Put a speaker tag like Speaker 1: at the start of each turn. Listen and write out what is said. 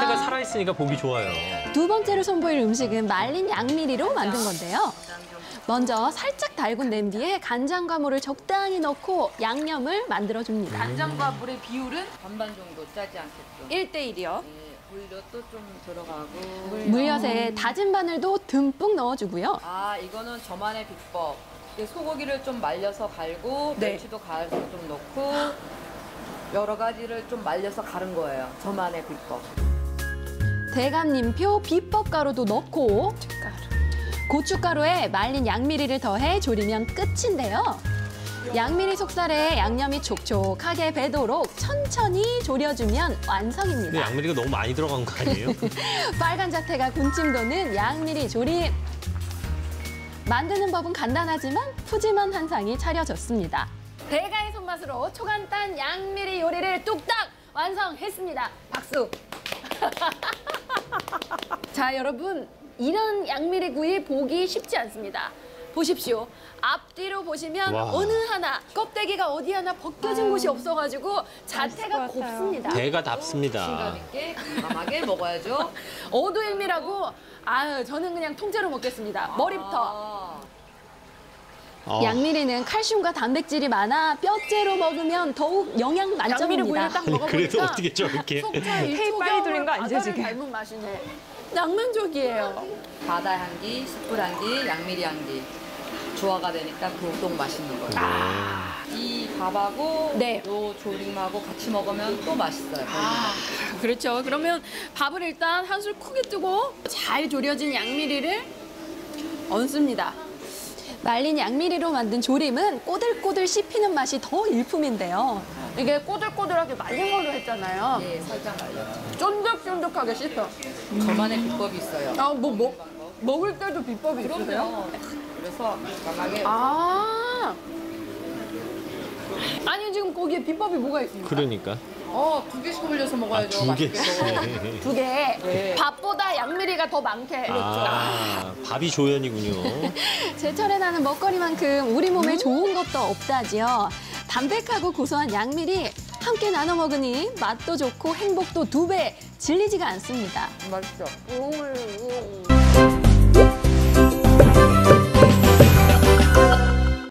Speaker 1: 겉에가 살아있으니까 보기 좋아요.
Speaker 2: 두 번째로 선보일 음식은 말린 양미리로 만든 건데요. 먼저 살짝 달군 냄비에 간장과 물을 적당히 넣고 양념을 만들어줍니다.
Speaker 3: 간장과 물의 비율은 반반 정도 짜지 않게끔.
Speaker 2: 1대1이요.
Speaker 3: 네, 물엿도 좀 들어가고.
Speaker 2: 물엿에 다진 마늘도 듬뿍 넣어주고요.
Speaker 3: 아, 이거는 저만의 비법. 소고기를 좀 말려서 갈고
Speaker 2: 네.
Speaker 3: 멸치도 갈아서 좀 넣고 여러 가지를 좀 말려서 가른 거예요. 저만의 비법.
Speaker 2: 대감님표 비법 가루도 넣고 고춧가루에 말린 양미리를 더해 조리면 끝인데요. 양미리 속살에 양념이 촉촉하게 배도록 천천히 졸여주면
Speaker 1: 근데
Speaker 2: 완성입니다.
Speaker 1: 양미리가 너무 많이 들어간 거 아니에요?
Speaker 2: 빨간 자태가 군침 도는 양미리 조림. 만드는 법은 간단하지만 푸짐한 한상이 차려졌습니다. 대가의 손맛으로 초간단 양미리 요리를 뚝딱 완성했습니다. 박수. 자, 여러분. 이런 양미리 구이 보기 쉽지 않습니다. 보십시오. 앞뒤로 보시면
Speaker 1: 와.
Speaker 2: 어느 하나 껍데기가 어디 하나 벗겨진 곳이 없어가지고 자태가 곱습니다.
Speaker 1: 대가 답습니다.
Speaker 3: 있게 건강하게 먹어야죠.
Speaker 2: 어두일미라고 아유 저는 그냥 통째로 먹겠습니다. 머리부터.
Speaker 3: 아,
Speaker 1: 어,
Speaker 2: 양미리는 칼슘과 단백질이 많아 뼈째로 먹으면 더욱 영양 만점입니다.
Speaker 4: 딱
Speaker 1: 아니,
Speaker 4: 먹어보니까
Speaker 1: 그래도 어떻게 저렇게.
Speaker 4: 돌린 거 아니죠, 지금?
Speaker 2: 닮은 맛이네. 낭만적이에요.
Speaker 3: 바다 향기, 숯불 향기, 양미리 향기. 조화가 되니까 더욱 맛있는 거예요. 이 밥하고
Speaker 2: 네.
Speaker 3: 요 조림하고 같이 먹으면 또 맛있어요.
Speaker 2: 아, 그렇죠. 그러면 밥을 일단 한술 크게 뜨고 잘 졸여진 양미리를 얹습니다. 말린 양미리로 만든 조림은 꼬들꼬들 씹히는 맛이 더 일품인데요. 이게 꼬들꼬들하게 말린 걸로 했잖아요.
Speaker 3: 예, 살짝 말려.
Speaker 2: 쫀득쫀득하게 씹혀.
Speaker 3: 저만의 비법이 있어요.
Speaker 2: 아, 뭐, 뭐, 먹을 때도 비법이 있으세요?
Speaker 3: 그럼요. 그래서 건강하게
Speaker 2: 아. 아니, 지금 거기에 비법이 뭐가 있습니까?
Speaker 1: 그러니까.
Speaker 3: 어, 두 개씩 올려서
Speaker 1: 아,
Speaker 3: 먹어야죠.
Speaker 1: 두 개.
Speaker 3: 맛있게.
Speaker 2: 두 개.
Speaker 3: 네.
Speaker 2: 밥보다 양미리가 더 많게.
Speaker 1: 아, 밥이 조연이군요.
Speaker 2: 제철에 나는 먹거리만큼 우리 몸에 좋은 것도 없다지요. 담백하고 고소한 양미리 함께 나눠 먹으니 맛도 좋고 행복도 두 배, 질리지가 않습니다.
Speaker 3: 맛있죠.
Speaker 2: 음, 음.